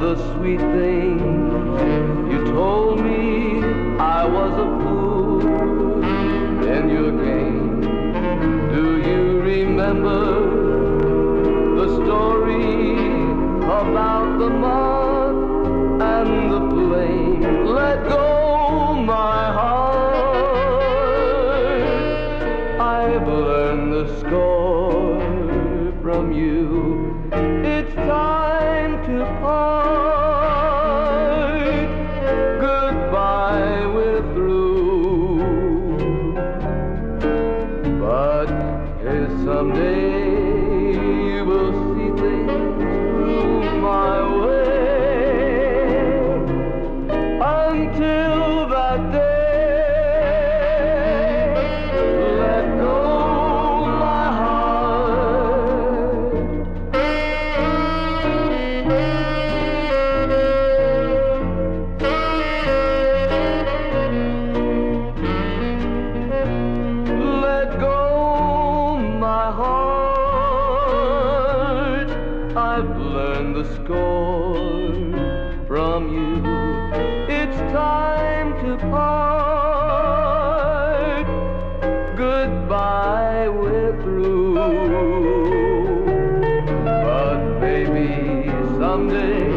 the sweet things you told me. I was a fool in your game. Do you remember the story about the moth and the flame? Let go my heart. I've learned the score from you. It's time hey, someday you will see things through my way. Until that day, I've learned the score from you. It's time to part. Goodbye, we're through. But baby, someday